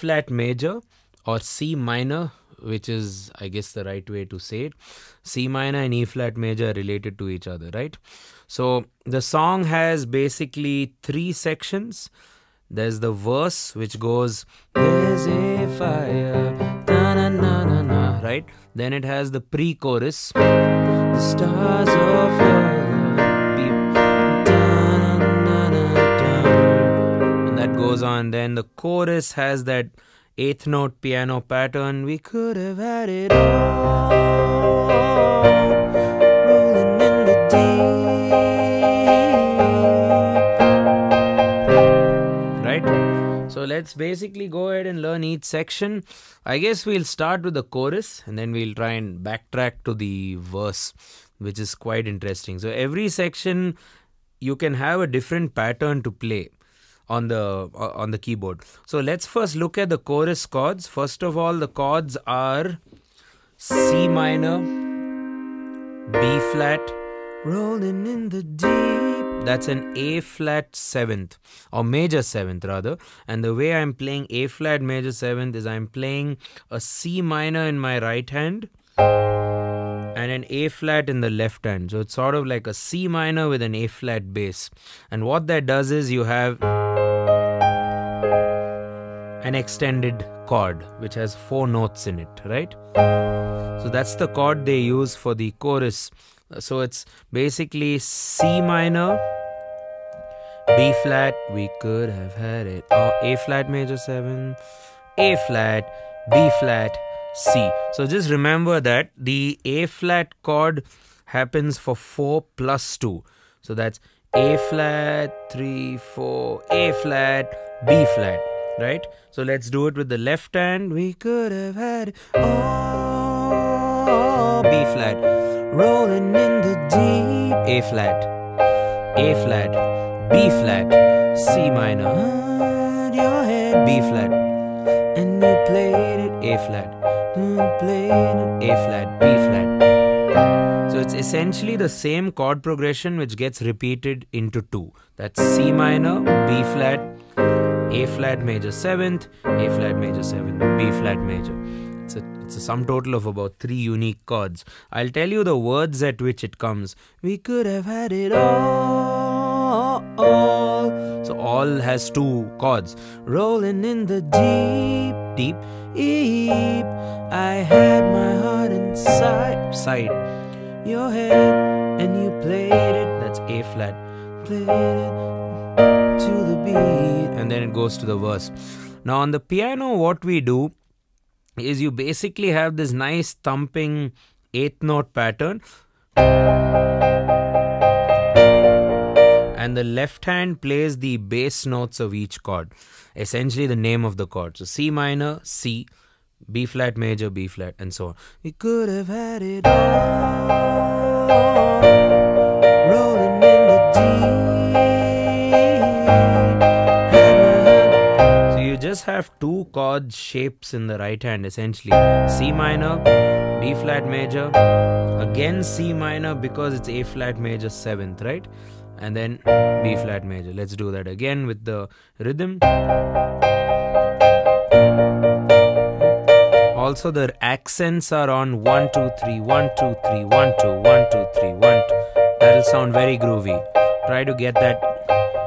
Flat major or C minor, which is, I guess, the right way to say it. C minor and E flat major are related to each other, right? So the song has basically three sections. There's the verse which goes, There's a fire, na na na na na, right? Then it has the pre chorus, The stars of your goes mm. on. Then the chorus has that eighth note piano pattern. We could have had it all. So let's basically go ahead and learn each section. I guess we'll start with the chorus and then we'll try and backtrack to the verse, which is quite interesting. So every section you can have a different pattern to play on the uh, on the keyboard. So let's first look at the chorus chords. First of all, the chords are C minor, B flat, rolling in the deep that's an A flat seventh or major seventh rather. And the way I'm playing A flat major seventh is I'm playing a C minor in my right hand and an A flat in the left hand. So it's sort of like a C minor with an A flat bass. And what that does is you have an extended chord which has four notes in it, right? So that's the chord they use for the chorus so it's basically C minor, B flat, we could have had it, or A flat major 7, A flat, B flat, C. So just remember that the A flat chord happens for 4 plus 2. So that's A flat, 3, 4, A flat, B flat, right? So let's do it with the left hand. We could have had oh, B flat rolling in the deep. A flat, A flat, B flat, C minor. Your head, B flat, and you played it A flat. Played it A flat, B flat. So it's essentially the same chord progression which gets repeated into two. That's C minor, B flat, A flat major seventh, A flat major seventh, B flat major. It's a, it's a sum total of about three unique chords. I'll tell you the words at which it comes. We could have had it all. So all has two chords. Rolling in the deep, deep, deep. I had my heart inside, side your head, and you played it. That's A flat. Played it to the beat, and then it goes to the verse. Now on the piano, what we do is you basically have this nice thumping eighth note pattern. And the left hand plays the bass notes of each chord essentially the name of the chord. So c minor c b flat major b flat and so on. We could have had it all just have two chord shapes in the right hand essentially C minor, B flat major, again C minor because it's A flat major 7th, right? And then B flat major. Let's do that again with the rhythm. Also, the accents are on 1 2 3 1 2 3 1 2 1 2 3 1 2. That'll sound very groovy. Try to get that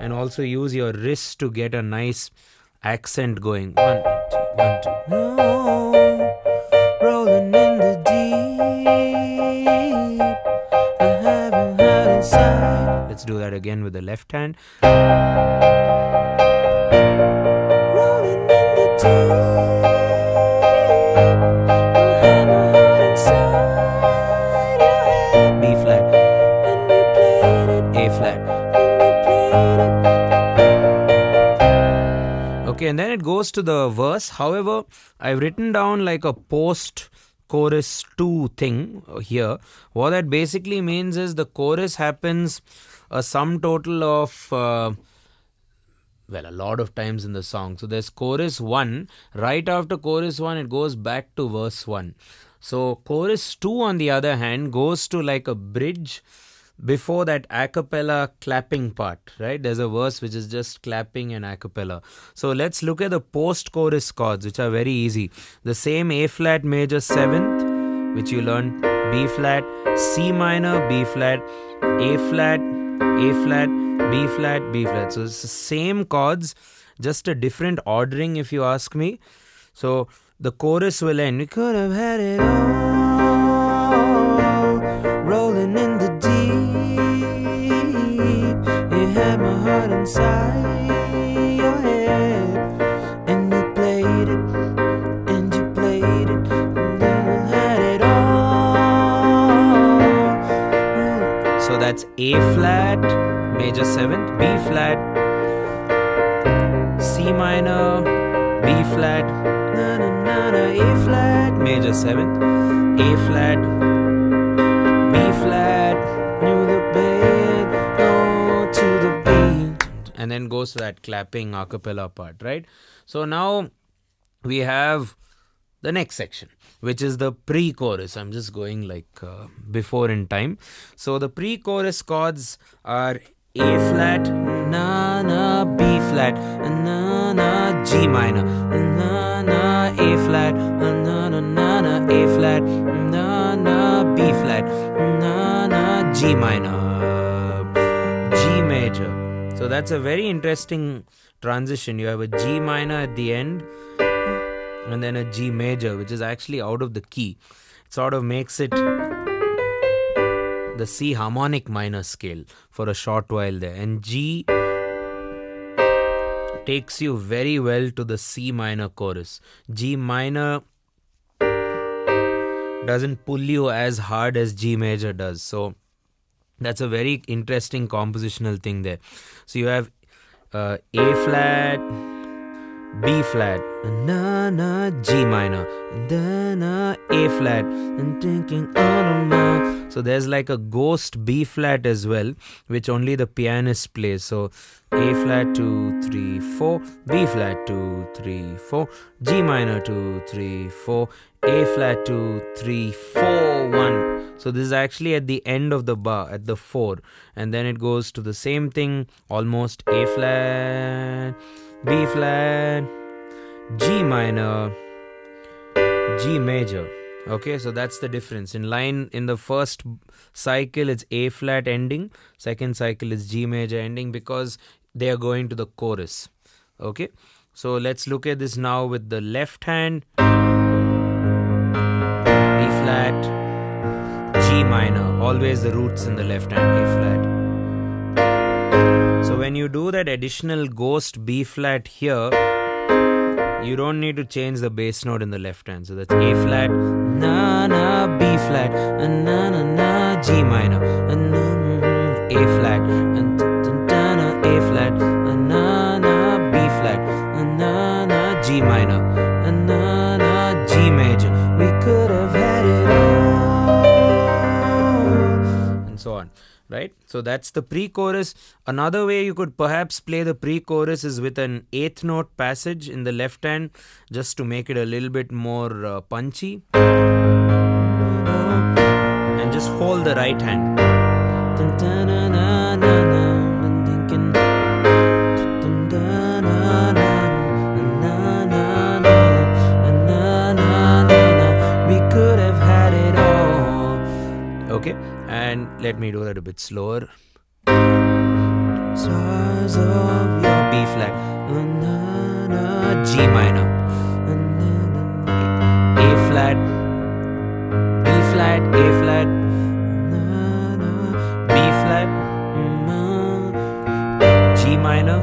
and also use your wrist to get a nice accent going. One, two, one, two. No, rolling in the deep. I haven't had. Let's do that again with the left hand. Rolling in the deep. And then it goes to the verse. However, I've written down like a post chorus 2 thing here. What that basically means is the chorus happens a sum total of. Uh, well, a lot of times in the song. So there's chorus 1. Right after chorus 1, it goes back to verse 1. So chorus 2, on the other hand, goes to like a bridge before that a cappella clapping part, right? There's a verse which is just clapping and a cappella. So let's look at the post chorus chords, which are very easy. The same A flat major seventh, which you learn B flat, C minor, B flat, A flat, A flat, B flat, B flat. So it's the same chords, just a different ordering if you ask me. So the chorus will end. We could have had it all, and then goes to that clapping a cappella part, right? So now we have the next section, which is the pre chorus. I'm just going like uh, before in time. So the pre chorus chords are A flat, na na, B flat, na na, G minor, na na, A flat, na na na na, A flat, na na, B flat, na na, G minor, G major. So that's a very interesting transition. You have a G minor at the end and then a G major, which is actually out of the key. It sort of makes it the C harmonic minor scale for a short while there. And G takes you very well to the C minor chorus. G minor doesn't pull you as hard as G major does. So that's a very interesting compositional thing there. So you have uh, A flat, B flat, na na, G minor, na, A flat, and thinking. So there's like a ghost B flat as well, which only the pianist plays. So A flat, 2, 3, 4, B flat, 2, 3, 4, G minor, 2, 3, 4, A flat, 2, 3, 4, 1. So this is actually at the end of the bar, at the 4. And then it goes to the same thing, almost A flat, B flat, G minor, G major. Okay, so that's the difference. In line, in the first cycle, it's A flat ending. Second cycle is G major ending because they are going to the chorus. Okay, so let's look at this now with the left hand. Flat, G minor. Always the roots in the left hand, A flat. So when you do that additional ghost B flat here, you don't need to change the bass note in the left hand. So that's A flat, na na, B flat, na na na, G minor, na, A flat, So that's the pre-chorus. Another way you could perhaps play the pre-chorus is with an eighth note passage in the left hand, just to make it a little bit more uh, punchy. And just hold the right hand. And let me do that a bit slower. Stars of your B flat, G minor, A flat, B flat, A flat, B flat, G minor,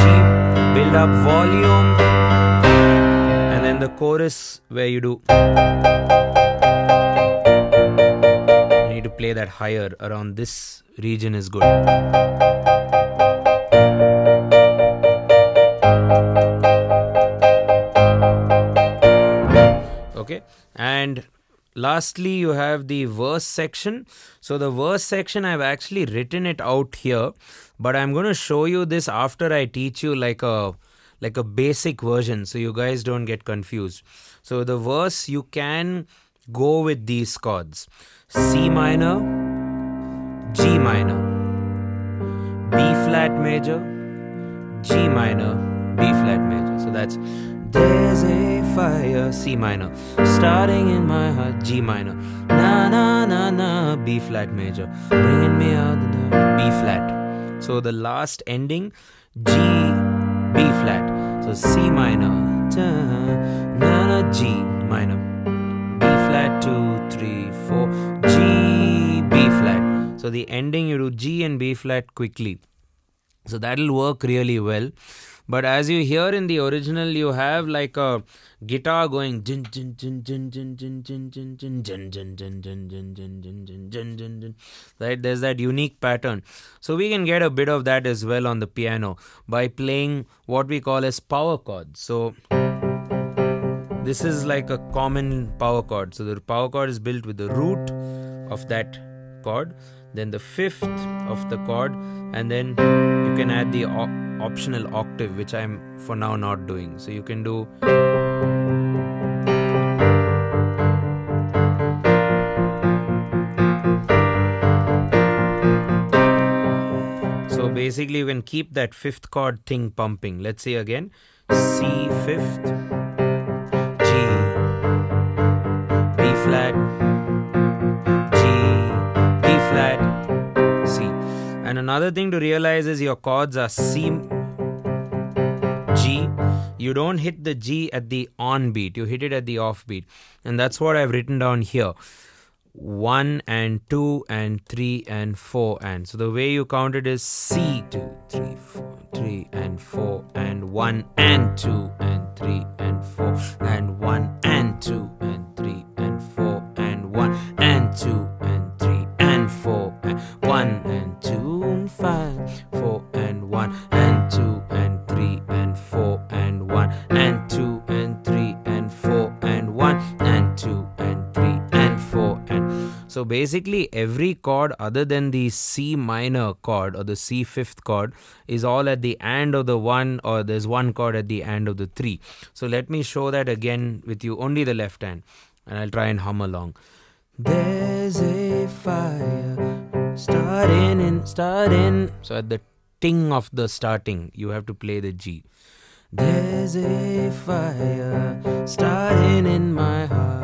G, build up volume, and then the chorus where you do that higher around this region is good. Okay, and lastly you have the verse section. So the verse section i've actually written it out here but i'm going to show you this after i teach you like a like a basic version so you guys don't get confused. So the verse you can go with these chords C minor, G minor, B flat major, G minor, B flat major. So that's there's a fire, C minor, starting in my heart, G minor, na na na na, B flat major, bringing me out the B flat. So the last ending, G, B flat. So C minor, na na G minor, B flat, two, three, 4 G B flat so the ending you do G and B flat quickly so that'll work really well but as you hear in the original you have like a guitar going right there's that unique pattern so we can get a bit of that as well on the piano by playing what we call as power chords so this is oh. like a common power chord. So the power chord is built with the root of that chord then the fifth of the chord and then you can add the optional octave which I'm for now not doing. So you can do so basically you can keep that fifth chord thing pumping. Let's say again C fifth another thing to realize is your chords are C G, you don't hit the G at the on beat, you hit it at the off beat. And that's what I've written down here. 1 and 2 and 3 and 4 and so the way you count it is C 2 3 4 3 and 4 and 1 and 2 and 3 and 4 and 1 and 2 and 3 and 4 and 1 and 2 and 3 and 4 and 1 so basically every chord other than the C minor chord or the C fifth chord is all at the end of the one or there's one chord at the end of the three. So let me show that again with you only the left hand and I'll try and hum along. There's a fire starting in starting. So at the ting of the starting you have to play the G. There's a fire starting in my heart,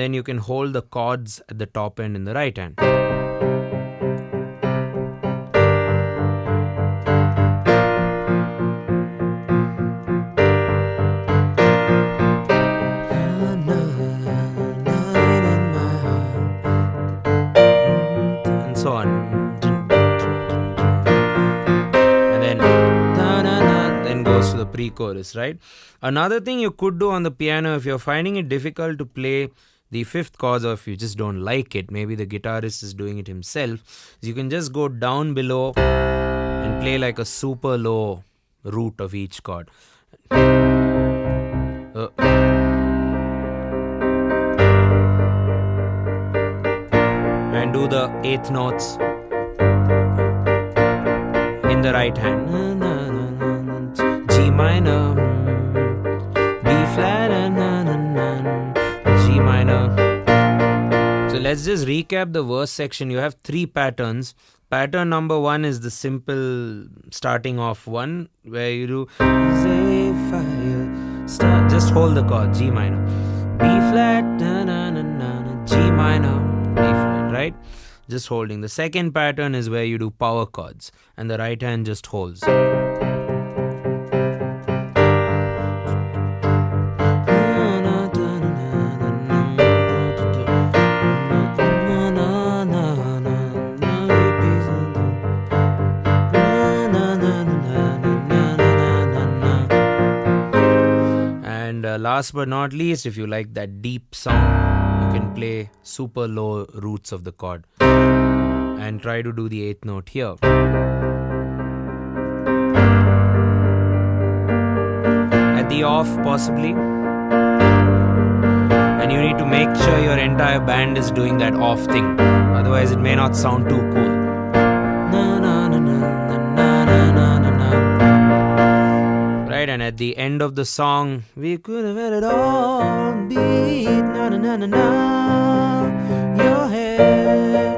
then you can hold the chords at the top end in the right hand. And so on. And then goes to the pre-chorus, right? Another thing you could do on the piano if you're finding it difficult to play the fifth or if you just don't like it, maybe the guitarist is doing it himself, you can just go down below and play like a super low root of each chord. Uh, and do the eighth notes in the right hand. G minor, let's just recap the verse section. You have three patterns. Pattern number one is the simple starting off one where you do. Start, just hold the chord G minor, B flat, G minor, B flat, right? Just holding. The second pattern is where you do power chords and the right hand just holds. Last but not least, if you like that deep sound, you can play super low roots of the chord and try to do the eighth note here. At the off, possibly. And you need to make sure your entire band is doing that off thing. Otherwise, it may not sound too cool. The end of the song, we could have had it all beat na na na na na your head,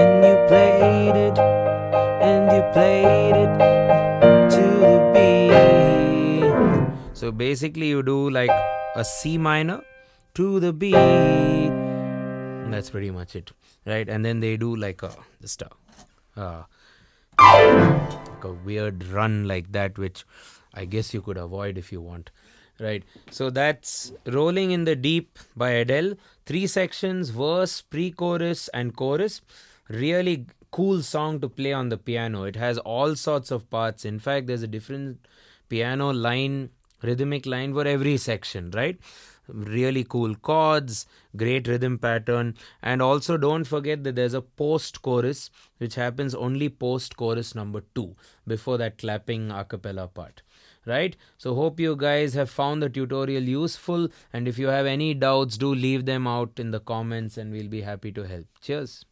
and you played it, and you played it to the beat. So basically, you do like a C minor to the beat. That's pretty much it, right? And then they do like a a, uh, like a weird run like that, which I guess you could avoid if you want, right? So that's Rolling in the Deep by Adele. Three sections: verse, pre-chorus, and chorus. Really cool song to play on the piano. It has all sorts of parts. In fact, there's a different piano line rhythmic line for every section, right? Really cool chords, great rhythm pattern, and also don't forget that there's a post chorus which happens only post chorus number two before that clapping a cappella part right? So hope you guys have found the tutorial useful. And if you have any doubts do leave them out in the comments and we'll be happy to help. Cheers